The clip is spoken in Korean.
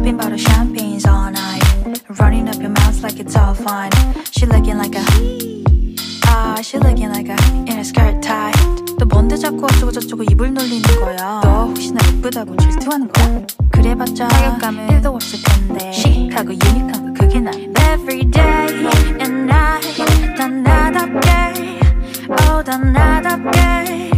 Popping bottle champagnes all night. Running up your mouth like it's all fine. She looking like a Ah, she looking like a in a skirt tight. 또 뭔데 자꾸 어쩌고 저쩌고 입을 놀리는 거야. 너 혹시나 예쁘다고 질투하는 거야? 그래봤자 타격감은 1도 없을 텐데. 시크하고 유니크한 거 그게 나. Every day and night 다 나답게, oh 다 나답게.